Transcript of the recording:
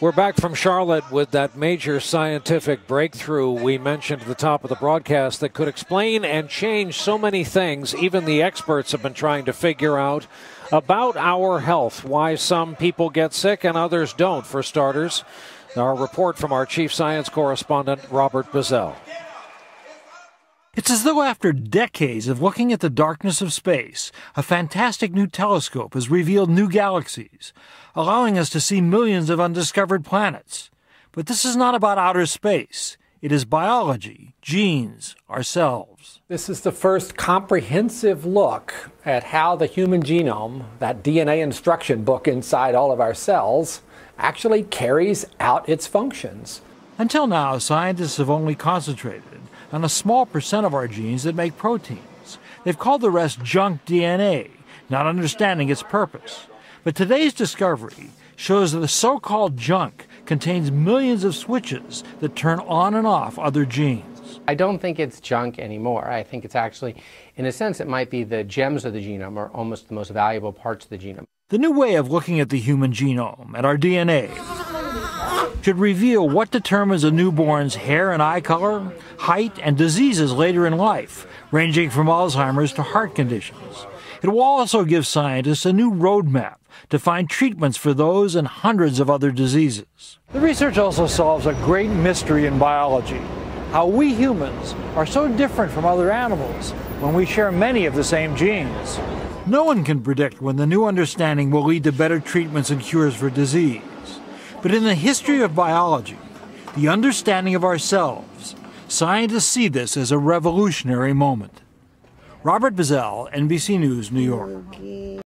We're back from Charlotte with that major scientific breakthrough we mentioned at the top of the broadcast that could explain and change so many things, even the experts have been trying to figure out about our health, why some people get sick and others don't, for starters. Our report from our chief science correspondent, Robert Bazell. It's as though after decades of looking at the darkness of space, a fantastic new telescope has revealed new galaxies, allowing us to see millions of undiscovered planets. But this is not about outer space. It is biology, genes, ourselves. This is the first comprehensive look at how the human genome, that DNA instruction book inside all of our cells, actually carries out its functions. Until now, scientists have only concentrated on a small percent of our genes that make proteins. They've called the rest junk DNA, not understanding its purpose. But today's discovery shows that the so called junk contains millions of switches that turn on and off other genes. I don't think it's junk anymore. I think it's actually, in a sense, it might be the gems of the genome or almost the most valuable parts of the genome. The new way of looking at the human genome and our DNA should reveal what determines a newborn's hair and eye color, height, and diseases later in life, ranging from Alzheimer's to heart conditions. It will also give scientists a new roadmap to find treatments for those and hundreds of other diseases. The research also solves a great mystery in biology how we humans are so different from other animals when we share many of the same genes. No one can predict when the new understanding will lead to better treatments and cures for disease. But in the history of biology, the understanding of ourselves, scientists see this as a revolutionary moment. Robert Bazell, NBC News, New York.